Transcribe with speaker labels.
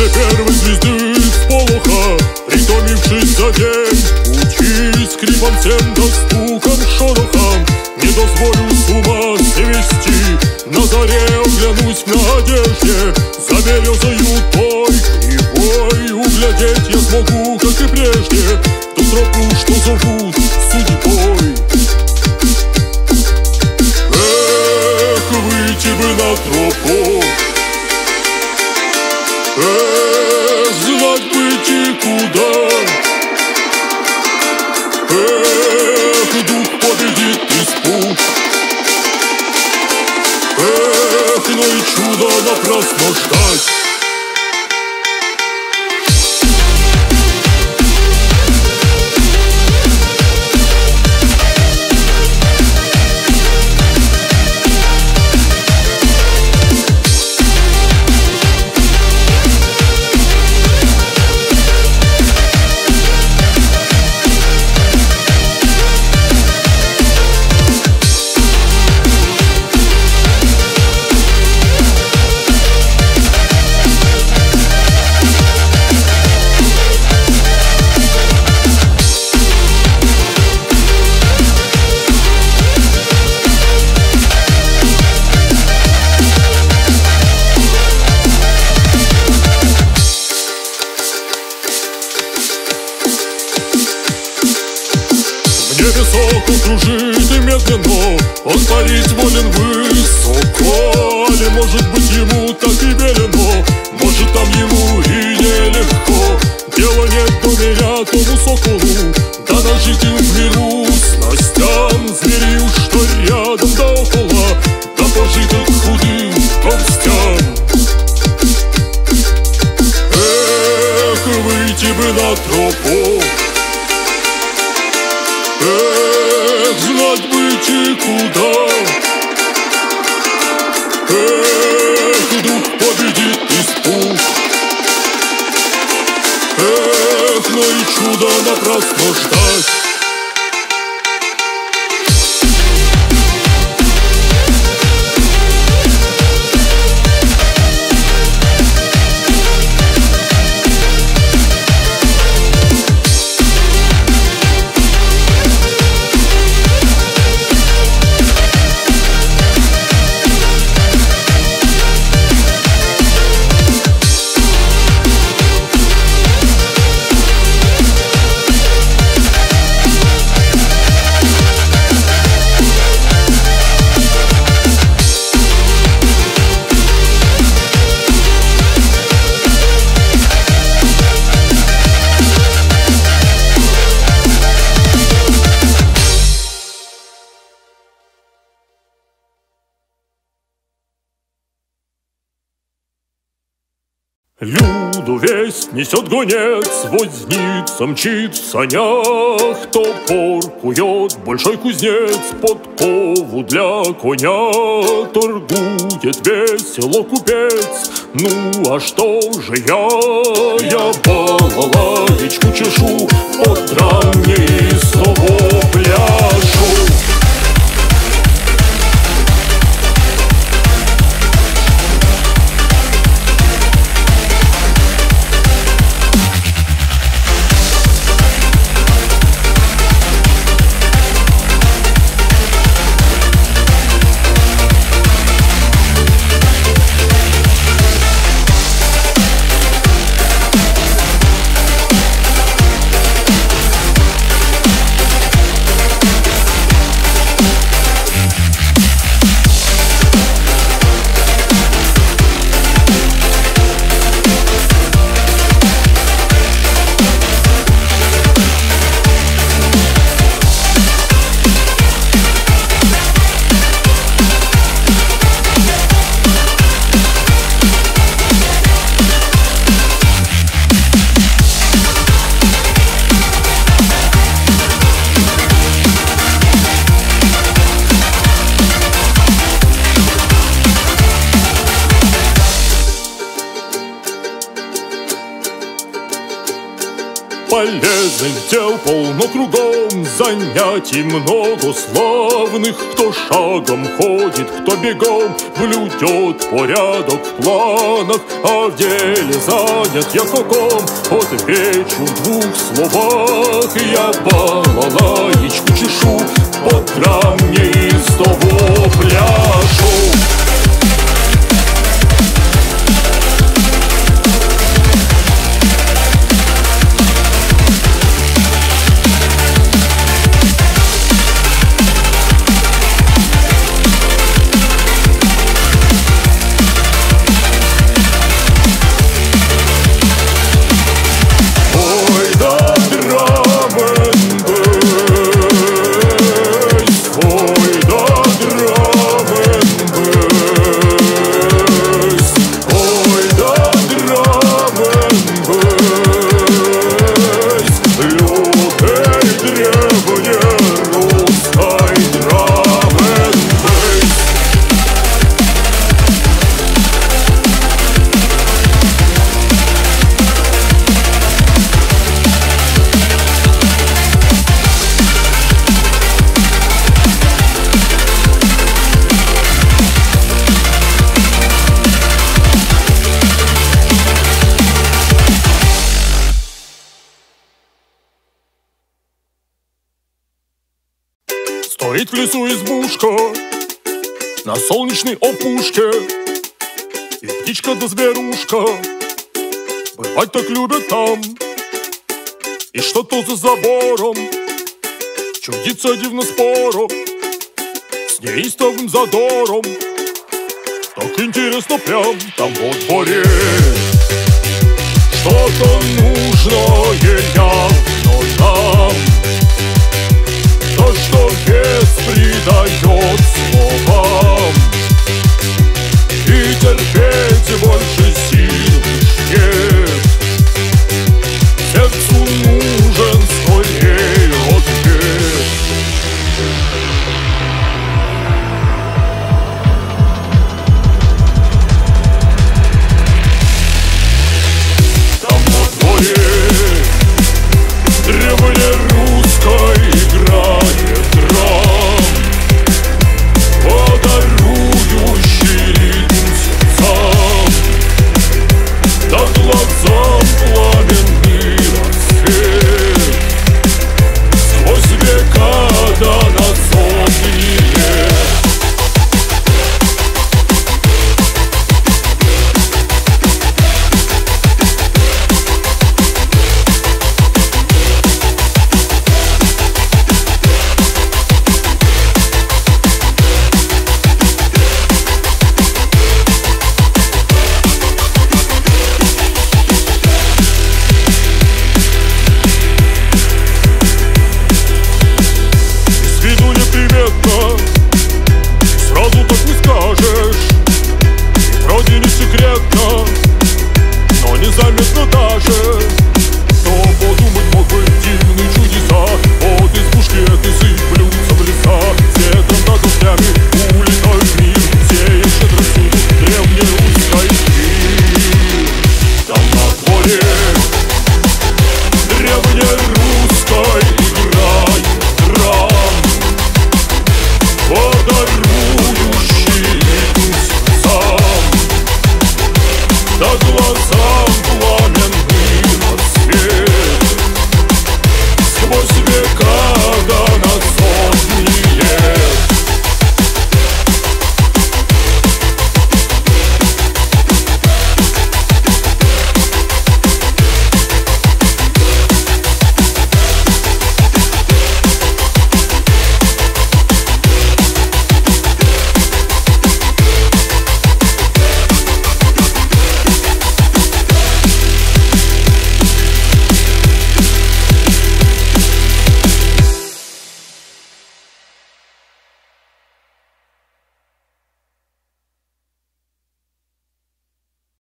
Speaker 1: После первой звезды сполоха Притомившись за день Пути скрипом всем да стуком шорохом Не дозволю с ума свести На заре оглянусь на одежде За березою той кривой Углядеть я смогу, как и прежде. Ту тропу, что зовут Эх, знать бы идти куда Эх, дух победит испуг Эх, но и чудо напрасно ждать может быть ему так и велено. Может там ему и нелегко. Дело нет до меня тому соколу Да нажить им в миру снастям Зверю, что рядом да около Да пожиток худым толстям. Эх, выйти бы на тропу. Эх, знать бы идти куда И чудо напрасно ждать Люду весть несет гонец, возница мчит в санях, Топор кует большой кузнец, подкову для коня, Торгует весело купец, ну а что же я? Я балалайку чешу, под ранней снова полезный дел полно кругом Занятий много славных Кто шагом ходит, кто бегом Блюдет порядок в планах. А в деле занят я каком Отвечу в двух словах. Я балалаечку чешу По травне из того пляшу Стоит в лесу избушка На солнечной опушке. И птичка да зверушка Бывать так любят там. И что-то за забором Чудится дивно споро С неистовым задором. Так интересно прям там во дворе. Что-то нужное